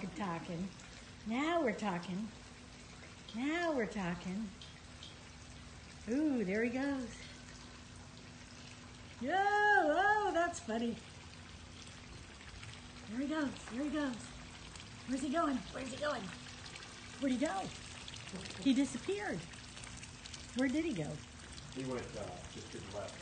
we're talking. Now we're talking. Now we're talking. Ooh, there he goes. Yo, oh, that's funny. There he goes. There he goes. Where's he going? Where's he going? Where'd he go? He disappeared. Where did he go? He went uh, just to the left.